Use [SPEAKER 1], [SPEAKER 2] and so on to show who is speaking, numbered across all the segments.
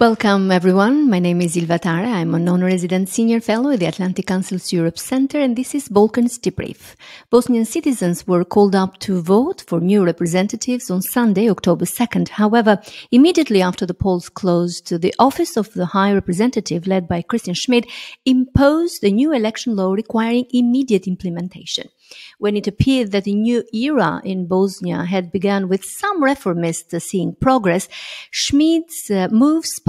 [SPEAKER 1] Welcome, everyone. My name is Ilva Tare. I'm a non-resident senior fellow at the Atlantic Council's Europe Center, and this is Balkans Debrief. Bosnian citizens were called up to vote for new representatives on Sunday, October 2nd. However, immediately after the polls closed, the Office of the High Representative, led by Christian Schmidt, imposed a new election law requiring immediate implementation when it appeared that a new era in Bosnia had begun with some reformists seeing progress, Schmidt's uh,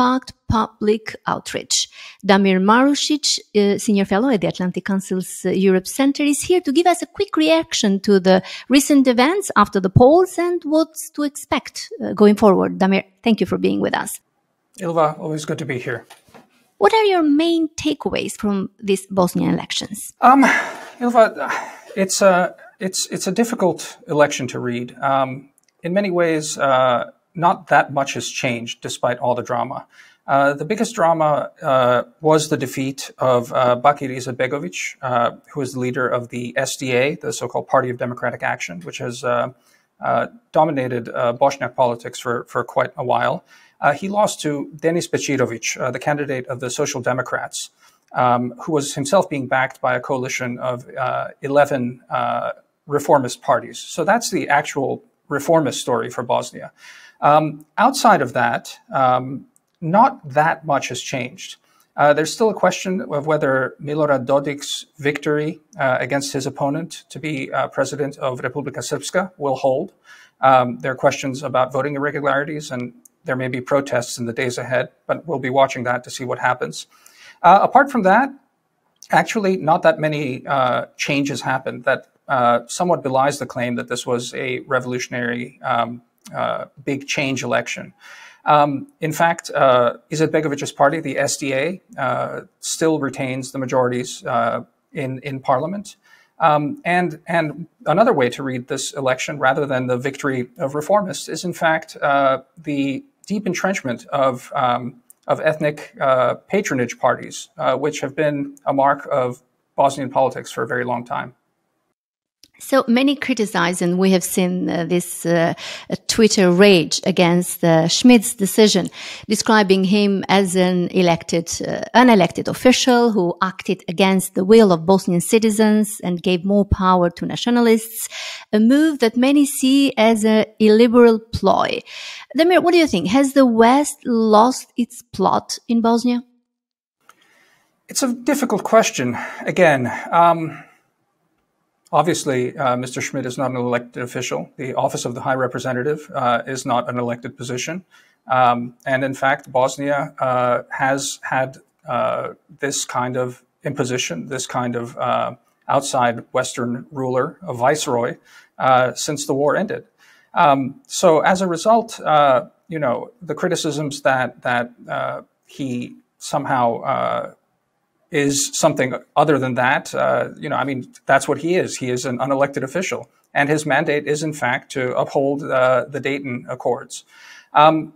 [SPEAKER 1] sparked public outrage. Damir Marusic, uh, senior fellow at the Atlantic Council's uh, Europe Center, is here to give us a quick reaction to the recent events after the polls and what's to expect uh, going forward. Damir, thank you for being with us.
[SPEAKER 2] Ilva, always good to be here.
[SPEAKER 1] What are your main takeaways from these Bosnian elections?
[SPEAKER 2] Um, Ilva, it's a it's it's a difficult election to read. Um, in many ways, uh, not that much has changed despite all the drama. Uh, the biggest drama uh, was the defeat of uh, Bakir Izetbegovic, uh, who is the leader of the SDA, the so-called Party of Democratic Action, which has uh, uh, dominated Bosniak politics for, for quite a while. he lost to Denis Bećirović, the candidate of the Social Democrats, um, who was himself being backed by a coalition of 11 reformist parties. So that's the actual reformist story for Bosnia. Um, outside of that, um, not that much has changed. Uh, there's still a question of whether Milorad Dodik's victory uh, against his opponent to be uh, president of Republika Srpska will hold. Um, there are questions about voting irregularities, and there may be protests in the days ahead, but we'll be watching that to see what happens. Uh, apart from that, actually, not that many uh, changes happened that uh, somewhat belies the claim that this was a revolutionary um, big change election. Um, in fact, uh, Izetbegovic's party, the SDA, uh, still retains the majorities uh, in in parliament. Um, and and another way to read this election, rather than the victory of reformists, is in fact uh, the deep entrenchment of um, of ethnic uh, patronage parties, uh, which have been a mark of Bosnian politics for a very long time.
[SPEAKER 1] So many criticize, and we have seen uh, this uh, Twitter rage against uh, Schmidt's decision, describing him as an elected, uh, unelected official who acted against the will of Bosnian citizens and gave more power to nationalists, a move that many see as a illiberal ploy. Damir, what do you think? Has the West lost its plot in Bosnia?
[SPEAKER 2] It's a difficult question. Again, um, Obviously, uh, Mr. Schmidt is not an elected official. The office of the High Representative uh, is not an elected position. Um, and in fact, Bosnia uh, has had uh, this kind of imposition, this kind of uh, outside Western ruler, a viceroy, uh, since the war ended. Um, so as a result, you know, the criticisms that, that he somehow is something other than that. Uh, you know, I mean, that's what he is. He is an unelected official, and his mandate is, in fact, to uphold uh, the Dayton Accords. Um,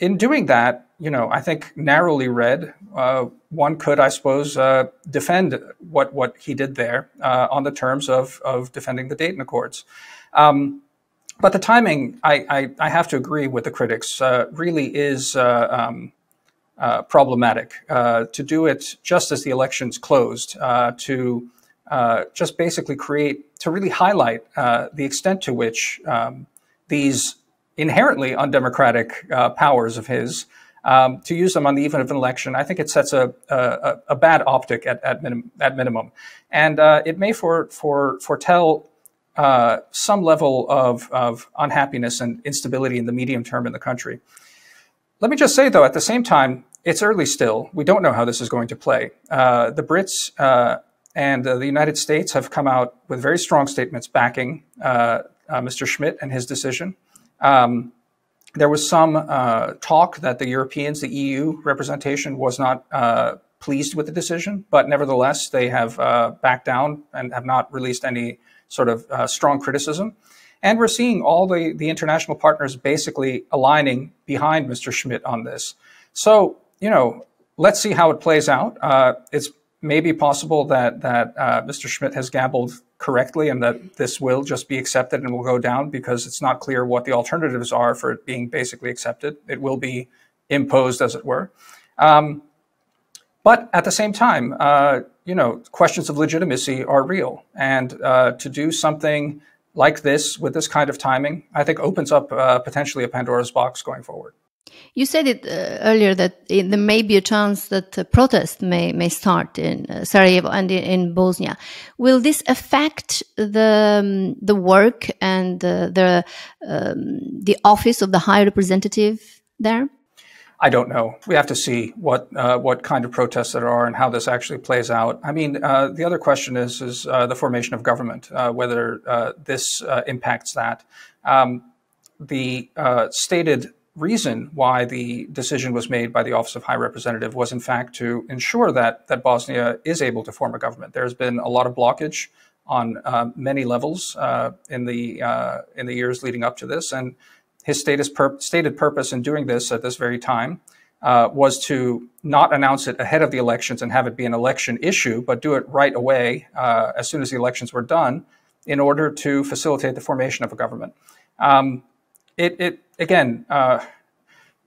[SPEAKER 2] in doing that, you know, I think narrowly read, uh, one could, I suppose, uh, defend what what he did there uh, on the terms of of defending the Dayton Accords. Um, but the timing, I, I, I, have to agree with the critics, uh, really is um, uh, problematic. Uh, to do it just as the elections closed, uh, to uh, just basically create, to really highlight uh, the extent to which um, these inherently undemocratic powers of his, um, to use them on the eve of an election, I think it sets a, a, a bad optic at, at, minim, at minimum. And it may for, for, foretell some level of, of unhappiness and instability in the medium term in the country. Let me just say, though, at the same time, it's early still. We don't know how this is going to play. Uh, the Brits uh, and uh, the United States have come out with very strong statements backing uh, uh, Mr. Schmidt and his decision. Um, there was some uh, talk that the Europeans, the EU representation, was not pleased with the decision, but nevertheless, they have backed down and have not released any sort of strong criticism. And we're seeing all the, the international partners basically aligning behind Mr. Schmidt on this. So, you know, let's see how it plays out. Uh, it's maybe possible that, that uh, Mr. Schmidt has gambled correctly and that this will just be accepted and will go down because it's not clear what the alternatives are for it being basically accepted. It will be imposed, as it were. Um, but at the same time, uh, you know, questions of legitimacy are real, and uh, to do something like this with this kind of timing, I think opens up uh, potentially a Pandora's box going forward.
[SPEAKER 1] You said it uh, earlier that it, there may be a chance that a protest may may start in uh, Sarajevo and in, in, Bosnia. Will this affect the um, the work and the the, um, the office of the High Representative there?
[SPEAKER 2] I don't know. We have to see what uh, what kind of protests there are and how this actually plays out. I mean, uh, the other question is is uh, the formation of government, uh, whether uh, this uh, impacts that. Um, the stated reason why the decision was made by the Office of High Representative was, in fact, to ensure that that Bosnia is able to form a government. There's been a lot of blockage on many levels in the in the years leading up to this, and his pur stated purpose in doing this at this very time uh, was to not announce it ahead of the elections and have it be an election issue, but do it right away uh, as soon as the elections were done in order to facilitate the formation of a government. Um, it, it, again, uh,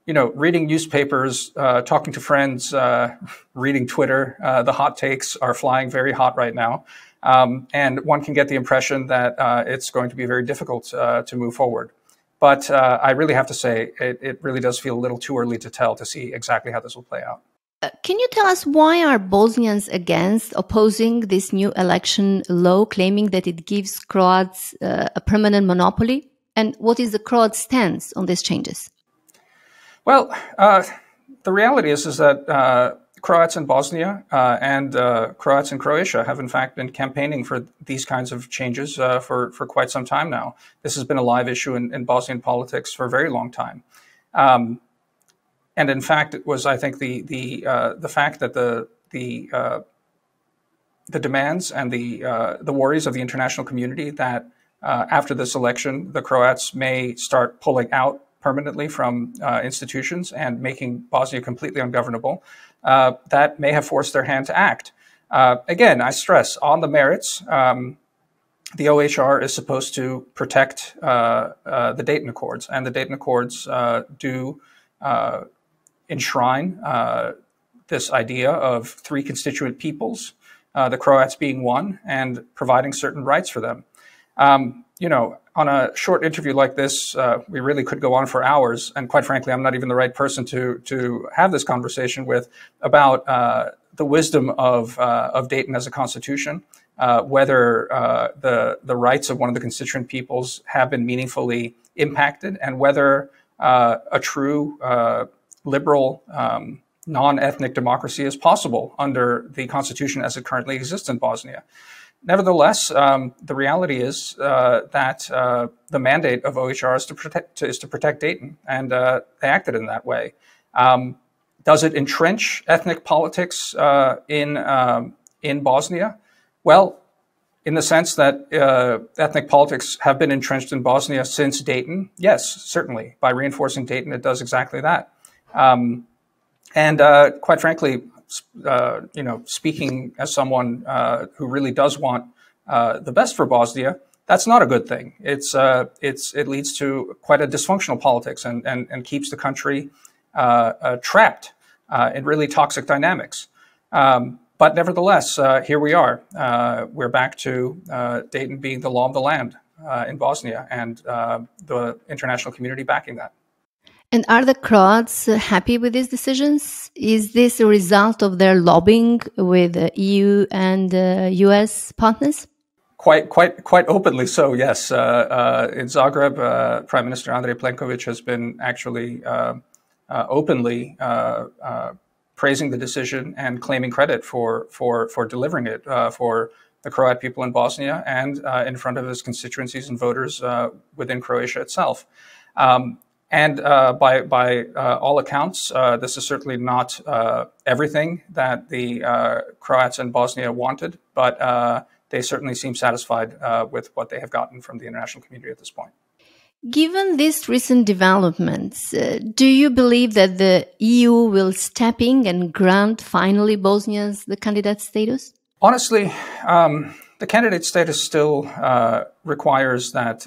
[SPEAKER 2] you know, reading newspapers, uh, talking to friends, uh, reading Twitter, uh, the hot takes are flying very hot right now. Um, and one can get the impression that it's going to be very difficult to move forward. But uh, I really have to say, it, it really does feel a little too early to tell to see exactly how this will play out.
[SPEAKER 1] Uh, can you tell us why are Bosnians against opposing this new election law, claiming that it gives Croats uh, a permanent monopoly? And what is the Croat stance on these changes?
[SPEAKER 2] Well, uh, the reality is is that uh, Croats in Bosnia uh, and uh, Croats in Croatia have, in fact, been campaigning for these kinds of changes uh, for, for quite some time now. This has been a live issue in, in Bosnian politics for a very long time. Um, and in fact, it was, I think, the, the, uh, the fact that the, the, the demands and the, uh, the worries of the international community that after this election, the Croats may start pulling out permanently from institutions and making Bosnia completely ungovernable uh, that may have forced their hand to act. Uh, again, I stress on the merits. Um, the OHR is supposed to protect uh, uh, the Dayton Accords, and the Dayton Accords uh, do enshrine this idea of three constituent peoples, the Croats being one, and providing certain rights for them. Um, you know, on a short interview like this, uh, we really could go on for hours. And quite frankly, I'm not even the right person to to have this conversation with about uh, the wisdom of uh, of Dayton as a constitution, uh, whether uh, the the rights of one of the constituent peoples have been meaningfully impacted, and whether uh, a true liberal. Um, non-ethnic democracy is possible under the constitution as it currently exists in Bosnia. Nevertheless, um, the reality is uh, that uh, the mandate of OHR is to protect is to protect Dayton, and uh, they acted in that way. Um, does it entrench ethnic politics uh, in um, in Bosnia? Well, in the sense that uh, ethnic politics have been entrenched in Bosnia since Dayton, yes, certainly. By reinforcing Dayton, it does exactly that. Um, and uh, quite frankly, uh, you know, speaking as someone uh, who really does want uh, the best for Bosnia, that's not a good thing. It's uh, it's it leads to quite a dysfunctional politics and and, and keeps the country uh, trapped in really toxic dynamics. Um, but nevertheless, here we are. we're back to Dayton being the law of the land in Bosnia, and the international community backing that.
[SPEAKER 1] And are the Croats happy with these decisions? Is this a result of their lobbying with EU and uh, US partners?
[SPEAKER 2] Quite, quite, quite openly so. Yes, uh, uh, in Zagreb, uh, Prime Minister Andrej Plenković has been actually uh, uh, openly praising the decision and claiming credit for for for delivering it for the Croat people in Bosnia and in front of his constituencies and voters within Croatia itself. Um, and uh, by, by uh, all accounts, uh, this is certainly not uh, everything that the uh, Croats in Bosnia wanted, but uh, they certainly seem satisfied with what they have gotten from the international community at this point.
[SPEAKER 1] Given these recent developments, do you believe that the EU will step in and grant finally Bosnia's the candidate status?
[SPEAKER 2] Honestly, um, the candidate status still requires that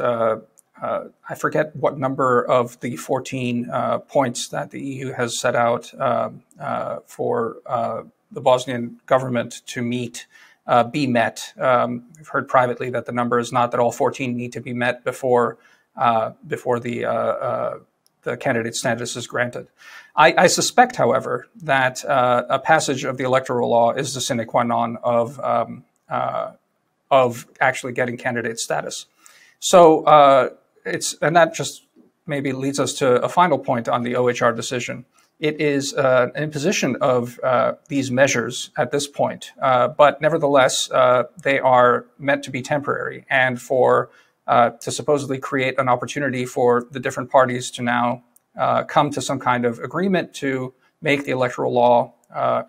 [SPEAKER 2] uh, I forget what number of the 14 uh, points that the EU has set out um, uh, for uh, the Bosnian government to meet uh, be met. Um, we've heard privately that the number is not that all 14 need to be met before before the the candidate status is granted. I, I suspect, however, that a passage of the electoral law is the sine qua non of um, of actually getting candidate status. So uh, it's and that just maybe leads us to a final point on the OHR decision. It is uh, an imposition of uh, these measures at this point, uh, but nevertheless, uh, they are meant to be temporary and for uh, to supposedly create an opportunity for the different parties to now come to some kind of agreement to make the electoral law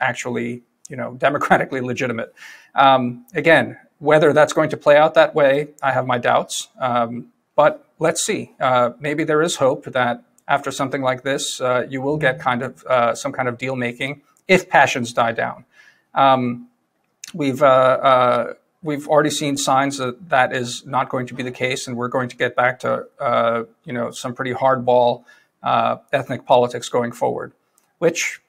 [SPEAKER 2] actually, you know, democratically legitimate. Um, again, whether that's going to play out that way, I have my doubts. Um, but let's see. Uh, maybe there is hope that after something like this, uh, you will get kind of uh, some kind of deal making if passions die down. Um, we've uh, uh, we've already seen signs that that is not going to be the case, and we're going to get back to uh, you know some pretty hardball ethnic politics going forward, which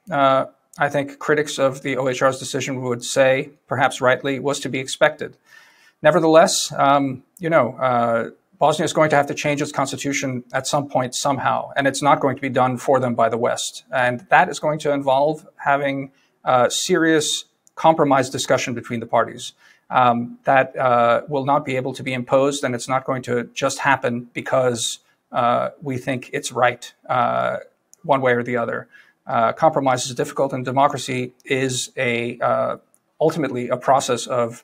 [SPEAKER 2] I think critics of the OHR's decision would say, perhaps rightly, was to be expected. Nevertheless, um, you know, uh, Bosnia is going to have to change its constitution at some point somehow, and it's not going to be done for them by the West. And that is going to involve having serious compromise discussion between the parties. Um, that uh, will not be able to be imposed, and it's not going to just happen because uh, we think it's right uh, one way or the other uh, compromise is difficult, and democracy is a uh, ultimately a process of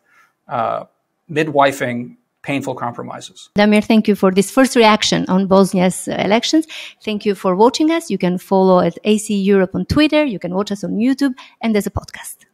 [SPEAKER 2] midwifing painful compromises.
[SPEAKER 1] Damir, thank you for this first reaction on Bosnia's uh, elections. Thank you for watching us. You can follow at AC Europe on Twitter. You can watch us on YouTube and as a podcast.